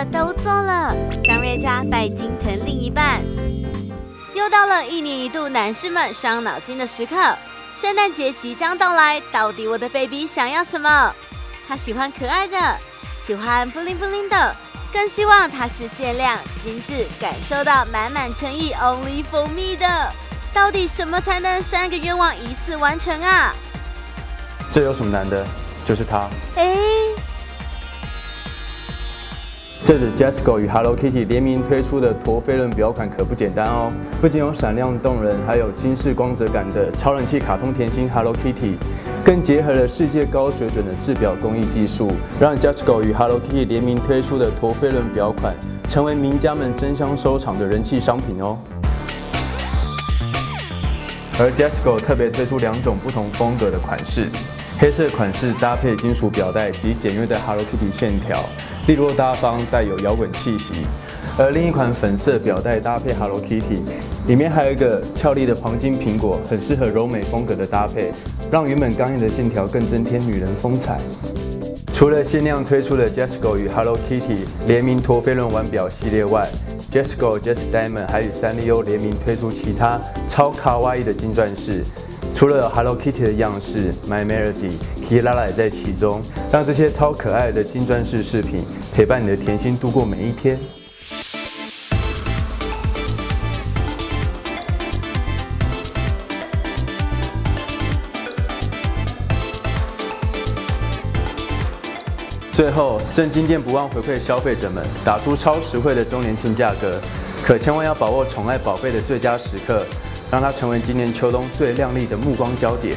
的都做了，张瑞佳拜金疼另一半。又到了一年一度男士们伤脑筋的时刻，圣诞节即将到来，到底我的 baby 想要什么？他喜欢可爱的，喜欢 bling bling 的，更希望它是限量、精致，感受到满满诚意，only for me 的。到底什么才能三个愿望一次完成啊？这有什么难的？就是他。哎，这是 Jasco 与 Hello Kitty 联名推出的陀飞轮表款，可不简单哦！不仅有闪亮动人，还有金饰光泽感的超人气卡通甜心 Hello Kitty，更结合了世界高水准的制表工艺技术，让 Jasco 与 Hello Kitty 联名推出的陀飞轮表款，成为名家们争相收藏的人气商品哦。而 Jasco 特别推出两种不同风格的款式，黑色款式搭配金属表带及简约的 Hello Kitty 线条，利落大方，带有摇滚气息；而另一款粉色表带搭配 Hello Kitty，里面还有一个俏丽的黄金苹果，很适合柔美风格的搭配，让原本刚硬的线条更增添女人风采。除了限量推出的 Jesco 与 Hello Kitty 联名陀飞轮腕表系列外，Jesco、Jas Diamond 还与三丽鸥联名推出其他超卡哇伊的金钻饰，除了 Hello Kitty 的样式，My Melody、Kira 也在其中，让这些超可爱的金钻饰饰品陪伴你的甜心度过每一天。最后，正金店不忘回馈消费者们，打出超实惠的周年庆价格，可千万要把握宠爱宝贝的最佳时刻，让它成为今年秋冬最亮丽的目光焦点。